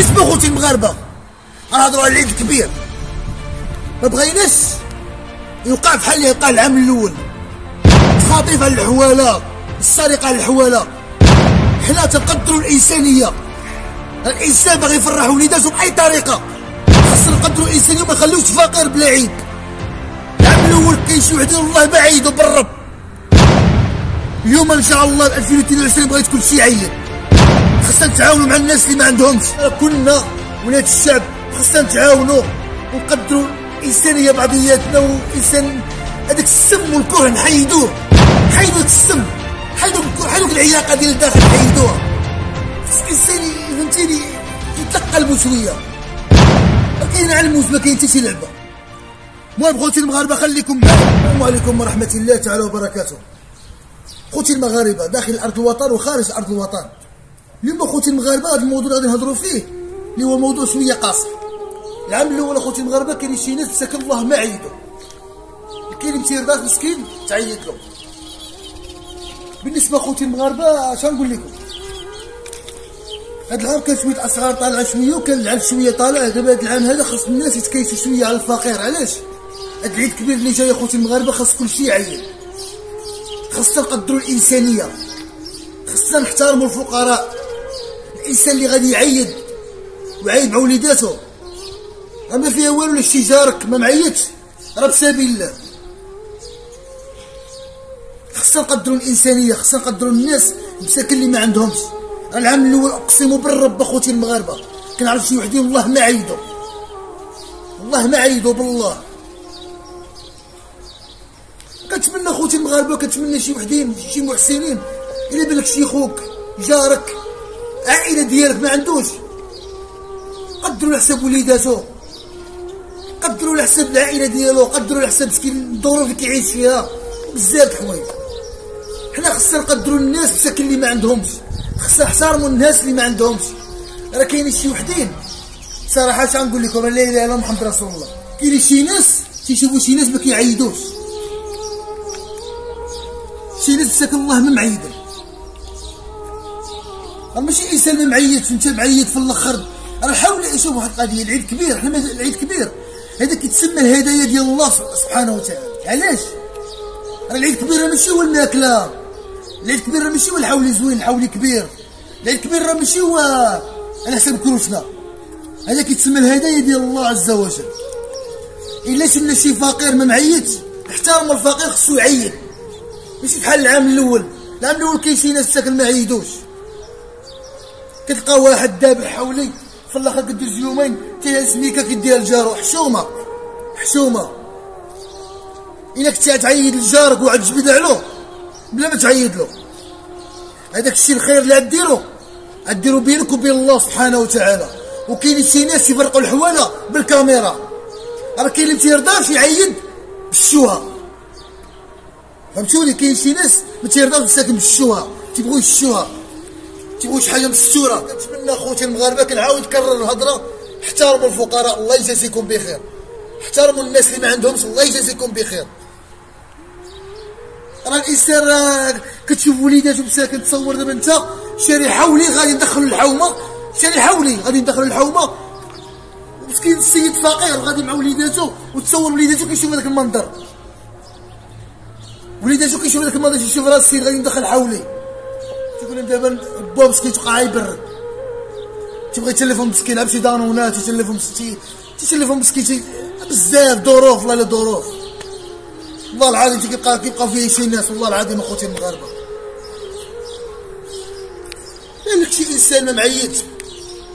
بالنسبة خوتي المغاربة. غنهضروا على العيد الكبير. ما بغيناش يوقع بحال اللي وقع العام الأول. الخطيف على الحوالة. السرقة على الحوالة. حنا تنقدروا الإنسانية. الإنسان باغي يفرح وليداتو بأي طريقة. خاصنا نقدروا الانسانيه وما نخليوش فقير بلا عيد. العام الأول كاين شي وحدين الله ما بالرب اليوم إن شاء الله 2022 بغيت كل شيء يعيد. خاصنا نتعاونوا مع الناس اللي ما عندهمش. كلنا ولاد الشعب خاصنا نتعاونوا ونقدروا الانسانيه بعضياتنا وإنسان هذاك السم والكره نحيدوه حيدوا السم. حيدوا حيدوا العياقة ديال الداخل حيدوها خص الإنسان فهمتيني يتلقى قلبه شوية. ما كاين على الموت ما كاين حتى شي لعبة. المهم خوتي المغاربة خليكم معايا. السلام عليكم ورحمة الله تعالى وبركاته. خوتي المغاربة داخل أرض الوطن وخارج أرض الوطن. اليوم خوتي المغاربة هذا الموضوع اللي نهضروا فيه اللي هو موضوع شوية قاصر. العام الأول اخوتي المغاربة كاين شي ناس مساكن الله ما عيدوا كاين مسير مسكين تعيط له بالنسبة أخوتي المغاربة اش نقول لكم؟ هذا العام كان شوية الاسعار طالعة شوية وكان العام شوية طالع. دابا هذا العام هذا خاص الناس يتكيسوا شوية على الفقير. علاش؟ هذا العيد الكبير اللي جاي أخوتي المغاربة خاص كل شيء يعين خاصنا نقدروا الإنسانية. خاصنا نحترموا الفقراء. الإنسان اللي غادي يعيد وعيد مع وليداته ما فيها والو شي جارك ما معيطش. راه بسبيل الله. خصنا نقدروا الإنسانية خصنا نقدروا الناس مساكن اللي ما عندهمش. العام الأول اقسم بالرب أخوتي المغاربة. كنعرف شي وحدين والله ما عيدوا. والله ما عيدوا بالله. كنتمنى خوتي المغاربة كنتمنى شي وحدين شي محسنين. إلا بالك شي خوك جارك. عائلة ديالك ما عندوش. قدروا لحساب وليداتو. قدروا لحساب العائلة ديالو قدروا لحساب مسكين الظروف اللي كيعيش فيها. بزاف الحوايج. حنا خصنا نقدروا الناس بشكل اللي ما عندهمش. خصنا نحترموا الناس اللي ما عندهمش. راه كاين شي وحدين. صراحة اش غنقول لكم؟ لا إله إلا الله محمد رسول الله. كاين شي ناس تيشوفوا شي ناس ما كيعيدوش شي ناس بشكل الله ما معيدين ماشي انسان معيط انت معيط في الأخر. راه حاول شوف واحد القضية العيد كبير. حنا العيد كبير. هذا كيتسمى الهدايا ديال الله سبحانه وتعالى. علاش؟ راه العيد كبير ماشي هو الماكلة. العيد كبير ماشي هو الحول زوين الحول كبير. العيد كبير راه ماشي هو على حسب كروشنا هذا كيتسمى الهدايا ديال الله عز وجل. إلا شفنا شي فقير ما معيطش احترموا الفقير خصو يعيط. ماشي بحال العام الأول. العام الأول كاين شي ناس ساكن ما عيدوش كتلقى واحد دابح حولي في الآخر كدوز يومين تيها سميكة كديها لجارو حشومه حشومة. الا كنتي تعيد لجارك وعاد تجبد عليه بلا ما تعيد له. هذاك الشيء الخير اللي غديرو غديرو بينك وبين الله سبحانه وتعالى. وكاين شي ناس يفرقوا الحواله بالكاميرا. راه كاين اللي تيرضاش يعيد بالشوها فهمتوني؟ كاين شي ناس ما تيرضاوش ساكن بالشوها تيبغيو يشوها. تيبغوا شي حاجة مستوره كنتمنى خوتي المغاربة كنعاود نكرر الهضرة. احترموا الفقراء الله يجازيكم بخير. احترموا الناس اللي ما عندهمش الله يجازيكم بخير. راه الإنسان راه كتشوف وليداتو مساكن تصور دابا أنت. شاري حولي غادي ندخلوا الحومه شاري حولي غادي ندخلوا الحومه مسكين السيد فقير غادي مع وليداتو وتصور وليداتو كيشوف هذاك المنظر. وليداتو كيشوف هذاك المنظر يشوف راه السيد غادي ندخل حولي. تقول دابا با مسكين تبقى يبرد. تبغي تلفهم مسكين عبشي دانونات تلفهم ستي تلفهم مسكين بزاف ظروف والله لا ظروف. والله العظيم كيبقى كيبقى فيه شي ناس والله العظيم أخوتي المغاربة. لانك شي إنسان ما معيط.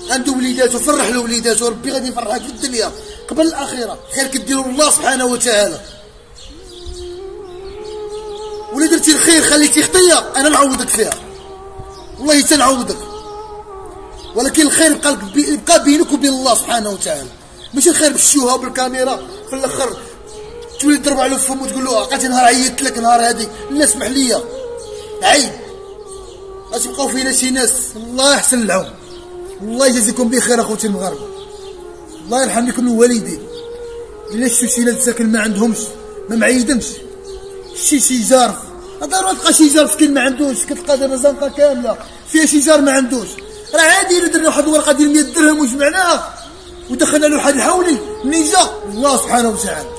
عنده وليداته فرح له وليداته ربي غادي يفرحك في الدنيا. قبل الآخرة خير كديروا الله سبحانه وتعالى. ولا درتي الخير خليتي خطيه أنا نعوضك فيها. والله تنعوضك ولكن الخير يبقى يبقى بينك وبين الله سبحانه وتعالى. ماشي الخير بالشوهة وبالكاميرا. في الآخر تولي تضرب على الفم وتقول له عقلتي نهار عيطت لك نهار هذه الناس اسمح ليا. عيب. غادي يبقاو فينا شي ناس. الله يحسن العون الله يجازيكم بخير أخوتي المغاربة. الله يرحم لكم الوالدين. إلا شفتوا شي ناس ساكن ما عندهمش ما معيدمش شي شي جار. ضروري تلقى شي جار مسكين ما عندوش. كتلقى دابا زنقه كاملة. فيها شي جار ما عندوش. راه عادي إلا درنا واحد الورقة ديال 100 درهم وجمعناها. ودخلنا له واحد الحولي. منين جا الله سبحانه وتعالى.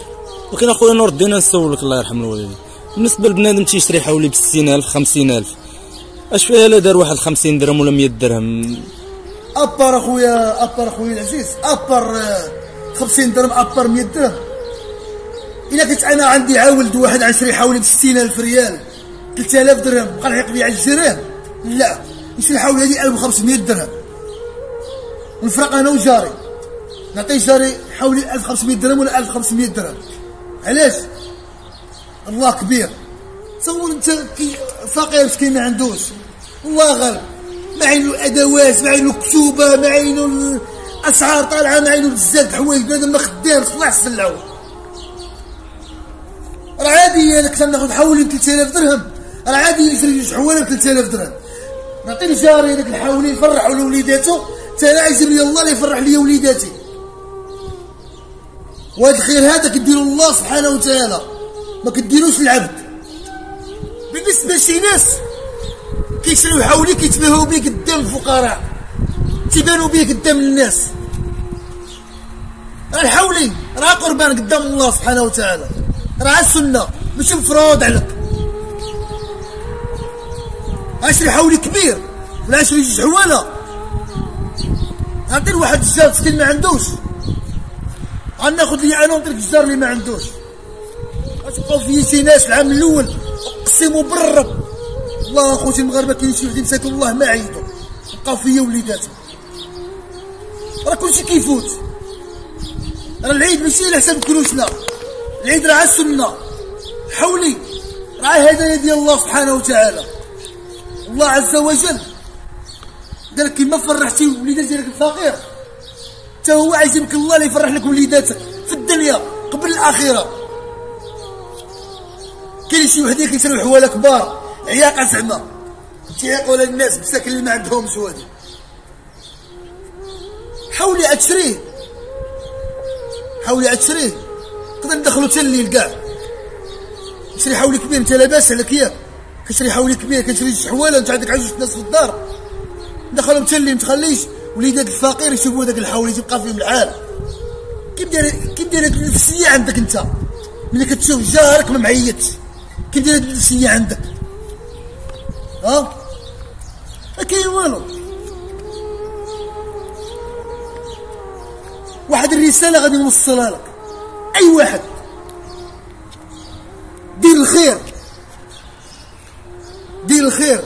ولكن أخويا نور الدين نسولك الله يرحم الوالدين. بالنسبة لبنادم تيشري حولي ب 60000 50000 اش فيها لا دار واحد 50 درهم ولا 100 درهم؟ ابر أخويا ابر أخويا العزيز. آه، 50 درهم ابر 100 درهم. إلا كنت أنا عندي عاولد واحد عشري حولي ب 60000 ريال 3000 درهم. بقى نعيق بيع الجيران لا. نشري حولي هذه 1500 درهم. ونفرق أنا وجاري. نعطي جاري حولي 1500 درهم ولا 1500 درهم. علاش؟ الله كبير. تصور انت كي فقير مسكين ما عندوش. الله غالب ما عينو الادوات ما عينو الكتوبه ما عينو الاسعار طالعة ما عينو بزاف الحوايج. بنادم ما خدامش الله يحسن العون راه عادي أنا كنت ناخذ حولي ب 3000 درهم. راه عادي نشري جوج حوايج ب 3000 درهم. نعطي لجاري هذاك الحولي يفرحوا لوليداتو حتى أنا عايز الله اللي يفرح لي وليداتي. وهذا الخير هذا كديروا الله سبحانه وتعالى. ما كديروش العبد. بالنسبة لشي ناس كيشريو حولي كيتباهوا بيه قدام الفقراء. تيبانوا بيه قدام الناس. راه الحولي راه قربان قدام الله سبحانه وتعالى. راه السنة. ماشي مفروض عليك. اشري حولي كبير ولا اشري جوج حواله غنعطي لواحد الجار مسكين ما عندوش. غناخذ لي أنا ونعطي الجار اللي ما عندوش. غتبقاو في شي ناس العام الأول. أقسموا بالرب. الله أخوتي المغاربة كاين شي وحدين مساكن الله ما عيطوا. بقاو فيا وليداتهم. راه كلشي كيفوت. راه العيد ماشي على حساب كروشنا العيد راه على السنة. حولي. راه هدايا ديال الله سبحانه وتعالى. الله عز وجل. قال لك كيما فرحتي وليدات ديالك الفقير حتى هو عايز يمكن الله اللي يفرح لك وليداتك في الدنيا قبل الآخرة. كاين شي وحدين كيشريو حوالة كبار عياقة زعما. تيعيقوا للناس مساكن اللي ما عندهمش وهادي حاولي أتشريه. حاولي أتشريه. نقدر ندخلو حتى الليل كاع نشري حولي كبير انت لاباس عليك ياك كتشري حولي كبير كتشري شي حواله انت عندك عجوج ناس في الدار. دخلهم الليل ما تخليش. وليدات الفقير يشوفوا داك الحولي تبقى فيهم العال كيف داير كيف داير النفسية عندك انت؟ ملي كتشوف جارك ما معيطش. كيف داير النفسية عندك؟ ها؟ ما كاين والو. واحد الرسالة غادي نوصلها لك. أي واحد؟ دير الخير. الخير.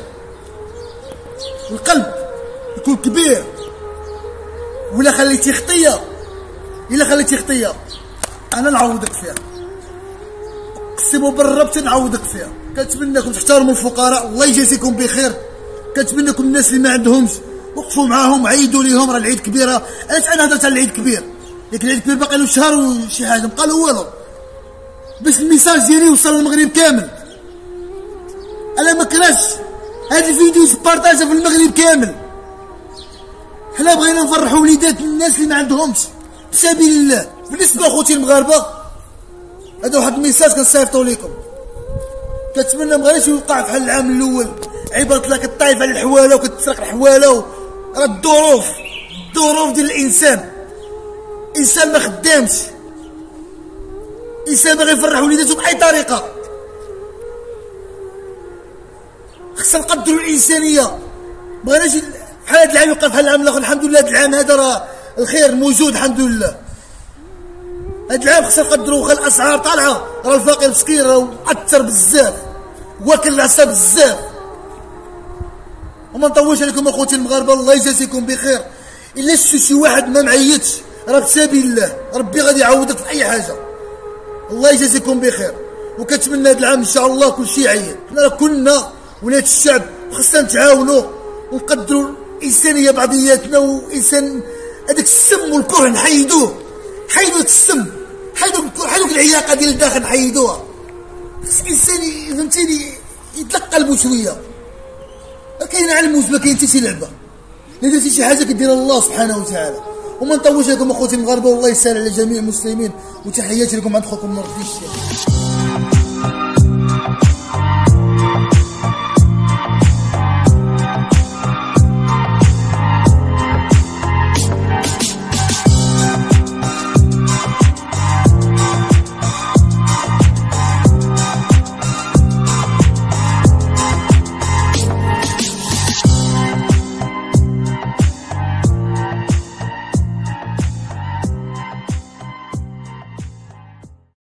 القلب يكون كبير. ولا خليتي خطية. إلا خليتي خطية. أنا نعوضك فيها. اقسموا بالرب تنعوضك فيها. كنتمنىكم تحترموا الفقراء. الله يجازيكم بخير. كنتمنىكم الناس اللي ما عندهمش. وقفوا معاهم. عيدوا ليهم راه العيد كبيره أنا أنا هضرت على العيد كبير. لكن العيد كبير باقي له شهر وشي حاجة. بقى له والو باش ال message ديالي يوصل للمغرب كامل. أنا ما كرهش هاد الفيديو سبارطاجا في المغرب كامل. حنا بغينا نفرحوا وليدات الناس اللي ما عندهمش. بسبيل الله. بالنسبة اخوتي المغاربة هذا واحد الميساج كنصيفطو لكم كنتمنى ما غاديش يوقع بحال العام الأول. عبرت لك الطايف على الحوالة وكتسرق الحوالة راه الظروف. الظروف ديال الإنسان. انسان ما خدامش. انسان باغي يفرح وليداتو بأي طريقة. خصنا نقدروا الإنسانية. بغيناش بحال هذا العام يوقع بحال العام الآخر. الحمد لله هذا العام هذا راه الخير موجود الحمد لله. هذا العام خصنا نقدروا. واخا الأسعار طالعة راه الفقير مسكين راه مأثر بزاف واكل العصا بزاف. وما نطولش عليكم أخوتي المغاربة الله يجازيكم بخير. إلا شفتوا شي واحد ما معيطش راه بسبيل الله. ربي غادي يعوضك في أي حاجة. الله يجازيكم بخير. وكنتمنى هذا العام إن شاء الله كل شيء حنا كنا ولاد الشعب خصنا نتعاونوا ونقدروا الانسانيه بعضياتنا وإنسان هذاك السم والكره نحيدوه. حيدوا السم حيدوا حيدوا العياقة ديال الداخل نحيدوها. خص الانسان فهمتيني يتلقى شوية. ما كاين على الموز ما كاين حتى شي لعبة. الا درتي شي حاجة كديرها الله سبحانه وتعالى. وما نطولش لكم أخوتي المغاربة والله يسهل على جميع المسلمين. وتحياتي لكم عند خوكم نور الدين